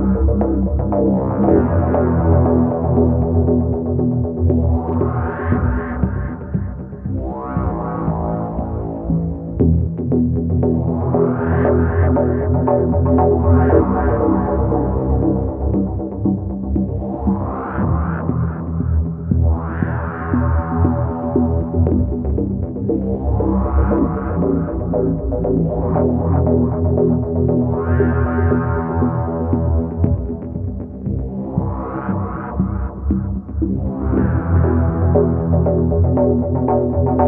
Thank you.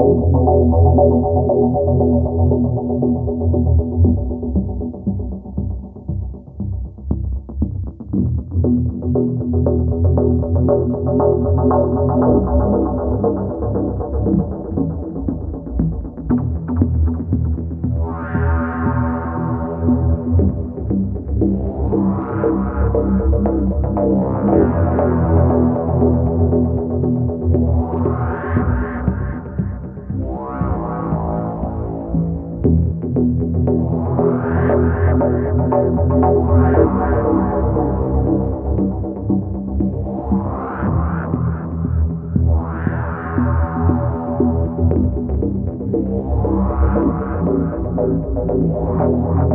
Thank you. I'm